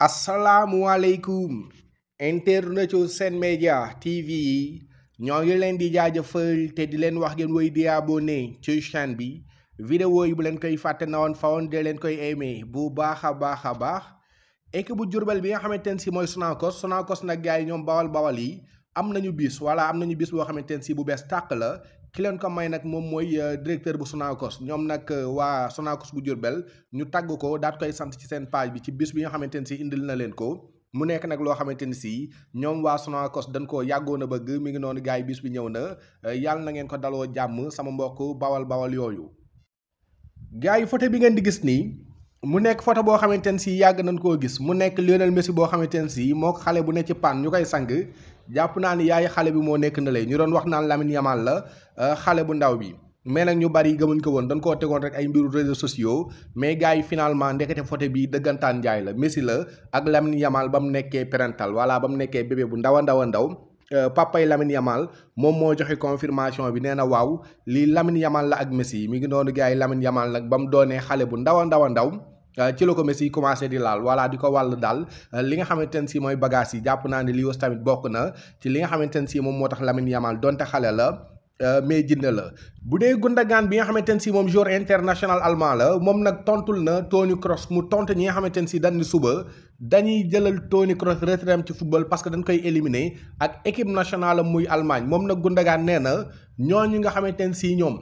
asalaamualeykum internet yu Sen Média TV yi ñoo ngi leen di jaajëfal te di leen wax ngeen woy di abonné ci chaîne bi vidéo yi bu leen koy fàtte na woon fawoon de leen koy aimé bu baax a baax a baax équipe bu Diourbel bi nga xamante ne si mooy Sonacos Sonacos nag gars yi ñoom bawal bawal yi am nañu bis voilà am nañu bis boo xamante ne si bu bees tàq la ki leen ko may nag moom mooy directeur bu Sonacos ñoom nag waa Sonacos bu Diourbel ñu tàgg ko daat koy sant ci seen page bi ci bis bi nga xamante ne si indil na leen ko mu nekk nag loo xamante ni si ñoom waa Sonacos dañ koo yàggoon a bëgg mi ngi noonu gars yi bis bi ñëw na yàlla na ngeen ko daloo jàmm sama mbokk bawal bawal yooyu gars yi photo bi ngeen di gis nii mu nekk photo boo xamante ne si yàgg nañ koo gis mu nekk Lionel Messi boo xamante ne si moo xale bu ne ci paan ñu koy sang jàpp naa ni yaay xale bi moo nekk na lay ñu doon wax naan Lamine Yamal la xale bu ndaw bi mais nag ñu bari gëmuñ ko woon dañ koo tegoon rek ay mbiru réseaux sociaux mais gars yi finalement ndekete photo bi dëggantaan njaay la Messi la ak Lamine Yamal ba mu nekkee parental voilà ba mu nekkee bébé bu ndaw a ndaw a ndaw Euh, papay Lamine Yamal moom moo joxe confirmation bi nee na waaw lii Lamine Yamal la ak Messi mi ngi noonu gars yi Lamine Yamal nag ba mu doonee xale bu ndaw a ndaw a ndaw Euh, ci la ko Messi commencé di laal voilà di ko wàll daal euh, li nga xamante ne si mooy bagage yi jàpp naa ne lii aussi tamit bokk na ci li nga xamante ne si moom moo tax Lamine Yamal donte xale la mais jinne la bu dee Gundogan bi nga xamante ne si moom joueur international allemand la moom nag tontul na Toni Kroos mu tontu ñi nga xamante ne si dañ ni suba dañuy jëlal Toni Kroos retraite ci football parce que dañ koy éliminer ak équipe nationale muy Allemagne moom nag Gundogan nee na ñooñu nga xamante ne si ñoom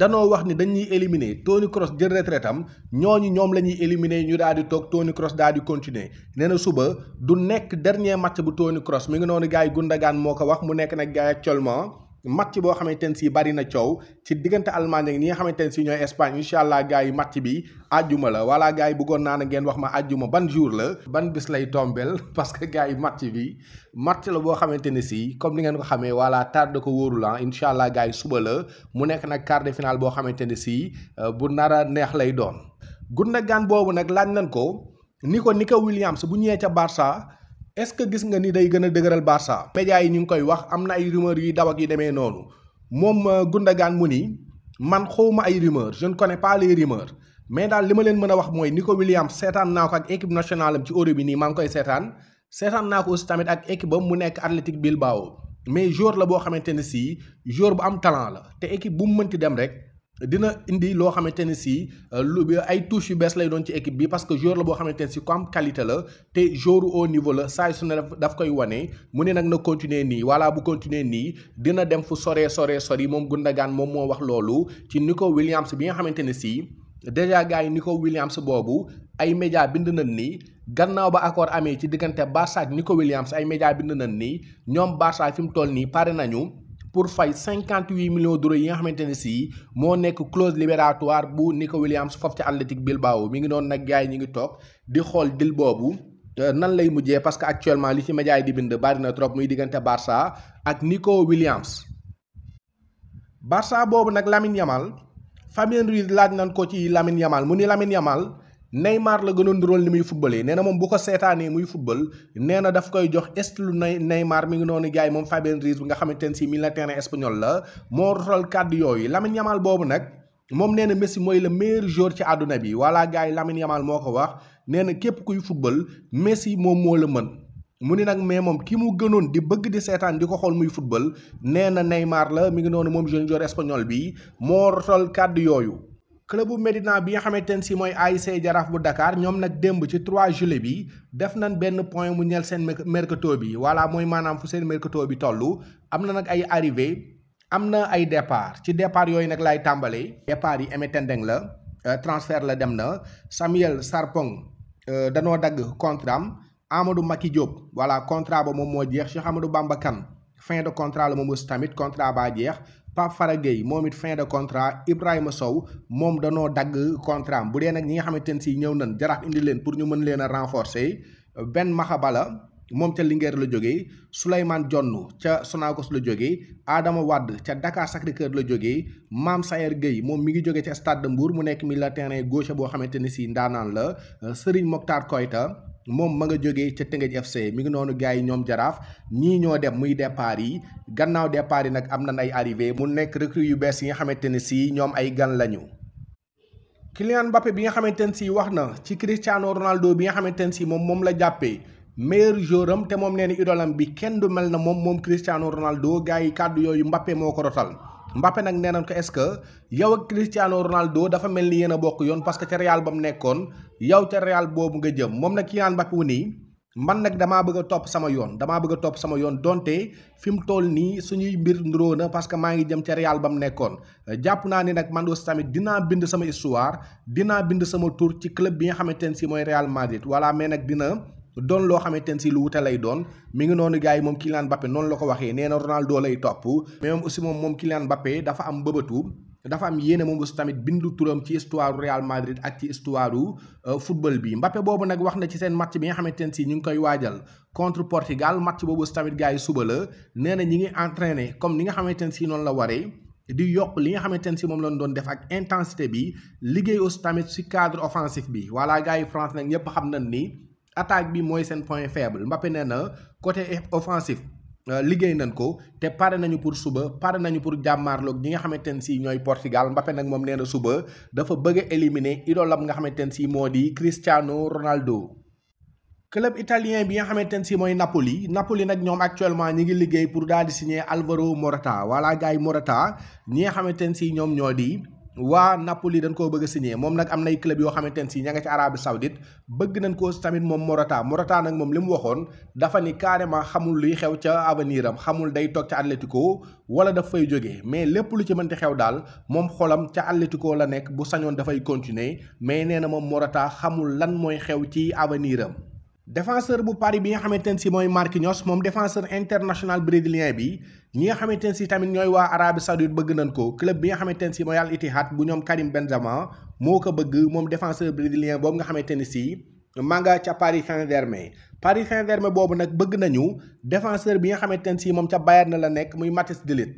danoo wax ni dañuy éliminer Toni Kroos jël retraite am ñooñu ñoom la ñuy éliminer ñu daal di toog Toni Kroos daal di continuer nee na suba du nekk dernier match bu Toni Kroos mi ngi noonu gars yi Gundogan moo ko wax mu nekk nag gars yi actuellement. match boo xamante ne si bari na coow ci diggante Allemagne ak ñi nga xamante ne si ñooy Espagne incha allah gars yi match bi àjjuma la voilà gars yi bëggoon naa na ngeen wax ma àjjuma ban jour la ban bis lay tombeel parce que gars yi match bi match la boo xamante ne si comme ni ngeen ko xamee voilà tardé ko wóorul ah incha allah gars yi suba la mu nekk nag quart de finale boo xamante ne si bu nar a neex lay doon. Gundogan boobu nag laaj nañ ko. ni ko Nico Williams bu ñëwee ca Barça est-ce que gis nga ni day gën a dëgëral Barça. médias yi ñu ngi koy wax am na ay rumeurs yuy daw ak yu demee noonu moom Gundogan mu ni man xawma ay rumeurs je ne connais pas les rumeurs mais daal li ma leen mën a wax mooy Nico Williams seetaan naa ko ak équipe nationale am ci Europe bi nii maa ngi koy seetaan seetaan naa ko aussi tamit ak équipe ba mu nekk Athletic Bilbao mais joueur la boo xamante ne si joueur bu am talent la te équipe bu mu mënti dem rek dina indi loo xamante ne si lu ay touches yu bees lay doon ci équipe bi parce que joueur la boo xamante ne si ku am qualité la te joueur au niveau la saa su ne daf koy wane mu ne nag na continuer nii voilà bu continuer nii dina dem fu sore sore sori moom Gundogan moom moo wax loolu ci Nico Williams bi nga xamante ne si déjà gars yi Nico Williams boobu ay média bind nañ ni gannaaw ba accord amee ci diggante Barça ak Nico Williams ay média bind nañ nii ñoom Barça fi mu toll nii pare nañu pour fay cinquante huit millions d'euros yi nga xamante ne sii moo nekk clause libératoire bu Nico Williams foofu ca Athletic Bilbao mi ngi noonu nag gars yi ñu ngi toog di xool dil boobu nan lay mujjee parce que actuellement li ci média yi di bind bari na trop muy diggante Barça ak Nico Williams. Barça boobu nag Lamine Yamal Fabien Ruiz laaj nañ ko ci Lamine Yamal mu ni Lamine Yamal Neymar la gënoon rôle ni muy footballé nee na moom bu ko seetaanee muy football nee na daf koy jox est lu Ney Neymar mi ngi noonu gars yi moom Fabien Ruiz bi nga xamante ne si milieu terrain espagnol la moo rotal kàddu yooyu Lamine Yamal boobu nag moom nee na Messi mooy le meilleur joueur ci àdduna bi voilà gars yi Lamine Yamal moo ko wax nee na képp kuy football Messi moom moo la mën. mu ni nag mais moom ki mu gënoon di bëgg di seetaan di ko xool muy football nee na Neymar la mi ngi noonu moom jeune joueur espagnol bi moo rotal kàddu yooyu. club bu Médina bi nga xamante ne si mooy ASC Jaraaf bu Dakar ñoom nag démb ci 3 juillet bi def nañ benn point mu ñeel seen mercato bi voilà mooy maanaam fu seen mercato bi toll am na nag ay arrivé. am na ay départ ci départ yooyu nag laay tàmbali départ yi Aimé Tendeng la transfert la dem na Samuel Sarpong danoo dagg contrat am Amadou Maki Diop voilà contrat ba moom moo jeex Cheikh Amadou Bamba Kane fin de contrat la moom aussi tamit contrat baa jeex Pape Fara Gueye moom it fin de contrat Ibrahima Sow moom danoo dagg contrat am bu dee nag ñi nga xamante ne si ñëw nañ jaraaf indi leen pour ñu mën leen a renforcer Ben Maxaba la moom ca Linguère la jógee Souleymane Jonn ca Sonacos la jógee Adama Wade ca Dakar Sacré-Cœur la jógee Mame Sayer Gueye moom mi ngi jógee ca Stade de Mbour mu nekk milieu de terrain gauche boo xamante ni si ndaanaan la Serigne Mokhtar Koyta moom ma nga jógee ca Tëngéej FC mi ngi noonu gars yi ñoom jaraaf ñii ñoo dem muy départ yi gannaaw départ yi nag am nañ ay arrivé mu nekk recrue yu bees yi nga xamante ne si ñoom ay gan lañu. Kylian Mbappé bi nga xamante ne si wax na ci Cristiano Ronaldo bi nga xamante ne si moom moom la jàppee meilleur joueur am te moom nee na idolam bi kenn du mel na moom moom Cristiano Ronaldo gars yi kàddu yooyu Mbappé moo ko rotal. Mbappé nag nee nañ ko est-ce que yow ak Cristiano Ronaldo dafa mel ni yéen a bokk yoon parce que ca Real ba mu nekkoon yow ca Real boobu nga jëm moom nag Kylian Mbappé wu nii man nag damaa bëgg a topp sama yoon damaa bëgg a topp sama yoon donte fi mu toll nii suñuy mbir nduróo na parce que maa ngi jëm ca Real ba mu nekkoon jàpp naa ni nag man aussi tamit dinaa bind sama histoire dinaa bind sama tour ci club bi nga xamante ne si mooy Real Madrid voilà mais nag dina doon loo xamante ne si lu wute lay doon mi ngi noonu gars yi moom Kylian Mbappé noonu la ko waxee nee na Ronaldo lay topp mais moom aussi moom moom Kylian Mbappé dafa am bëbëtu dafa am yéene moom aussi tamit bindu turam ci histoire Real Madrid ak ci histoire football bi Mbappé boobu nag wax na ci seen match bi nga xamante ne si ñu ngi koy waajal contre Portugal match boobu aussi tamit gars yi suba la nee na ñi ngi entraîné comme ni nga xamante ne si noonu la waree. di yokk li nga xamante ne si moom lañ doon def ak intensité bi liggéey aussi tamit si cadre offensif bi voilà gars yi France nag ñëpp xam nañ ni attaque bi mooy seen point faible Mbappé nee na côté offensif liggéey nañ ko te pare nañu pour suba pare nañu pour jàmmaarloog ñi nga xamante ne si ñooy Portugal Mbappé nag moom nee na suba dafa bëgg a éliminer idole am nga xamante ne si moo di Cristiano Ronaldo. club italien bi nga xamante ne si mooy Napoli Napoli nag ñoom actuellement ñi ngi liggéey pour daal di signer Alvaro Morata voilà gars yi Morata ñi nga xamante ne si ñoom ñoo di. waa Napoli dañ koo bëgg a signé moom nag am nay club yoo xamante ne si ña nga ci Arabie Saoudite bëgg nañ ko tamit moom Morata Morata nag moom li mu waxoon dafa ni carrément xamul luy xew ca avenir am xamul day toog ca Atlético wala daf fay jógee mais lépp lu ci mënti xew daal moom xolam ca Atlético la nekk bu sañoon dafay continuer mais nee na moom Morata xamul lan mooy xew ci avenir am. défenseur bu Paris bi nga xamante ne si mooy Marquinhos moom défenseur international brésilien bi ñi nga xamante ne si tamit ñooy waa Arabie Saoudite bëgg nañ ko club bi nga xamante ne si mooy Al Ittihad bu ñoom Karim Benzema moo ko bëgg moom défenseur brésilien boobu nga xamante ne si maa nga ca Paris Saint-Germain Paris Saint-Germain boobu nag bëgg nañu défenseur bi nga xamante ne si moom ca Bayern na la nekk muy Mathis de Ligt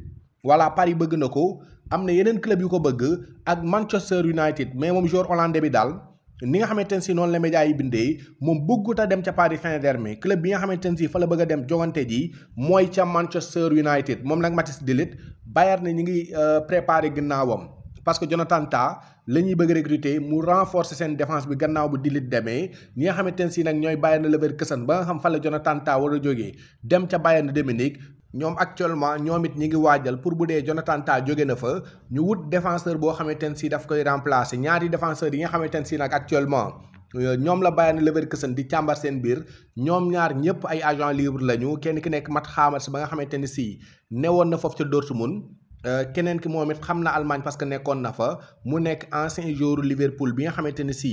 voilà Paris bëgg na ko am na yeneen club yu ko bëgg ak Manchester United mais moom joueur hollandais bi daal ni nga xamante ne si noonu la média yi bindee moom bëggut a dem ca Paris Saint-Germain club bi nga xamante ne si fa la bëgg a dem jogante ji mooy ca Manchester United moom nag Mathis de Ligt Bayern ne ñu ngi préparé ginnaawam parce que Jonathan Tah la ñuy bëgg recruter mu renforcer seen défense bi gannaaw bu dilit demee ñi nga xamante ne si nag ñooy Bayern Leverkusen ba nga xam fa la Jonathan Tah war a jógee dem ca Bayern de Munich ñoom actuellement ñoom it ñi ngi waajal pour bu dee Jonathan Tah jóge na fa ñu wut défenseur boo xamante ne si daf koy remplacer ñaari défenseur yi nga xamante ne si nag actuellement ñoom la Bayern Leverkusen di càmbar seen biir ñoom ñaar ñëpp ay agent libre lañu kenn ki nekk Matt Hummels ba nga xamante ne si newoon na foofu ca Dortmund keneen ki moom it xam na Allemagne parce que nekkoon na fa mu nekk ancien joueur Liverpool bi nga xamante ne si.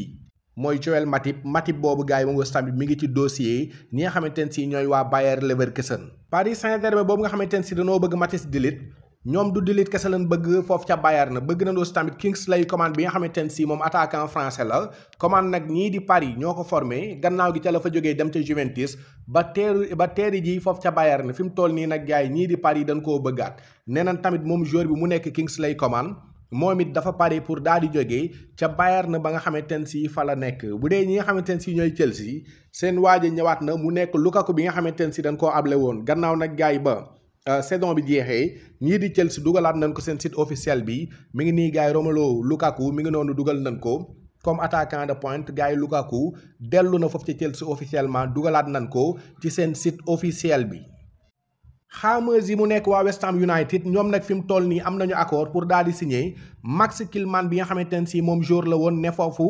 mooy Joel Matip Matip boobu gars yi moom West Ham bi mi ngi ci dossier yi ñi nga xamante ne si ñooy waa Bayer Leverkusen. Paris Saint-Germain boobu nga xamante ne si dañoo bëgg Mathis De Ligt ñoom du De Ligt kese lañ bëgg foofu ca Bayern na bëgg nañ aussi tamit Kingsley Coman bi nga xamante ne si moom attaquant français la Coman nag ñii di Paris ñoo ko formé gannaaw gi ca la fa jógee dem ca Juventus ba teeru ba teeri ji foofu ca Bayern na fi mu toll nii nag gars yi ñii di Paris dañ koo bëggaat nee nañ tamit moom joueur bi mu nekk Kingsley Coman moom it dafa pare pour daal di jógee ca Bayern ba nga xamante ne si fa la nekk bu dee ñi nga xamante ne si ñooy Chelsea seen waaj a ñëwaat na mu nekk Lukaku bi nga xamante ne si dañ koo able woon gannaaw nag gaay ba saison bi jeexee ñii di Chelsea dugalaat nañ ko seen site officiel bi mi ngi nii gaay Romelu Lukaku mi ngi noonu dugal nañ ko comme attaquant de pointe gaay Lukaku dellu na foofu ca Chelsea officiellement dugalaat nañ ko ci seen site officiel bi. Hammers yi mu nekk waa West Ham United ñoom nag fi mu toll nii am nañu accord pour daal di signer Max Kilman bi nga xamante ne si moom jour la woon ne foofu.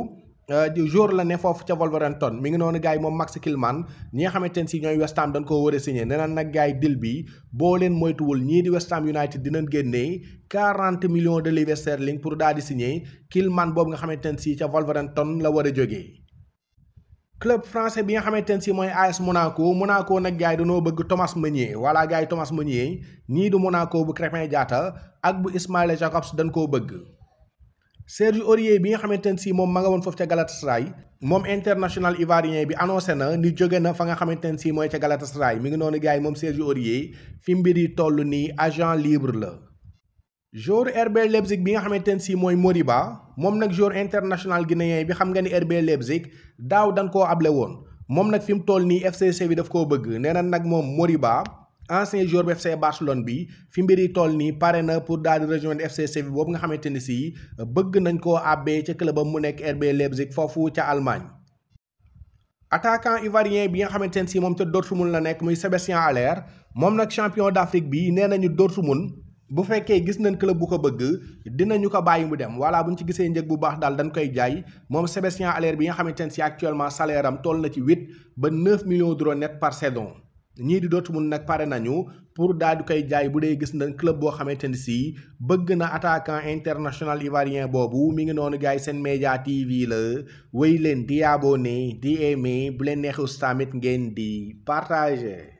jour la ne foofu ca Wolverhampton mi ngi noonu gars yi moom Max Kilman ñi nga xamante ne si ñooy West Ham dañ koo war a signé nee nag gars yi deal bi boo leen moytuwul ñii di West Ham United dinañ génnee 40 millions de livres sterling pour daal di signé Kilman boobu nga xamante ne si ca Wolverhampton la war a jógee. club français bi nga xamante ne si mooy AS Monaco Monaco nag gars yi dañoo bëgg Thomas Meunier voilà gars yi Thomas Meunier nii du Monaco bu Krépin Diatta ak bu Ismaïla Jacobs dañ koo bëgg. Serge Aurier bi nga xamante ne si moom ma nga woon foofu ca Galatasaray moom international ivoirien bi annoncé na ni jóge na fa nga xamante ne si mooy ca Galatasaray mi ngi noonu gars yi moom Serge Aurier fi mbir yi toll nii agent libre la. joueur RB Leipzig bi nga xamante ne si mooy Moriba moom nag joueur international guinéen bi xam nga ni RB Leipzig daaw dañ koo able woon moom nag fi mu toll nii FC Séville daf koo bëgg nee na nag moom Moriba ancien joueur bu FC Barcelone bi fi mbir yi toll nii pare na pour daal di rejoindre FC Séville boobu nga xamante ni si bëgg nañ koo àbbee ca club am mu nekk RB Leipzig foofu ca Allemagne. attaquant ivoirien bi nga xamante ne si moom ca Dortmund la nekk muy Sébastien Haller moom nag champion d'Afrique bi nee nañu Dortmund bu fekkee gis nañ club bu ko bëgg dinañu ko bàyyi mu dem voilà bu ñu ci gisee njëg bu baax daal dañ koy jaay moom Sébastien Haller bi nga xamante ne si actuellement salaire am toll na ci huit ba neuf millions d'euros net par saison. ñii di Dortmund nag pare nañu pour daal di koy jaay bu dee gis na club boo xamante ni si bëgg na attaquant international ivoirien boobu mi ngi noonu gars yi seen média TV la wéy leen di abonné di aimé bu leen neexee tamit ngeen di partagé.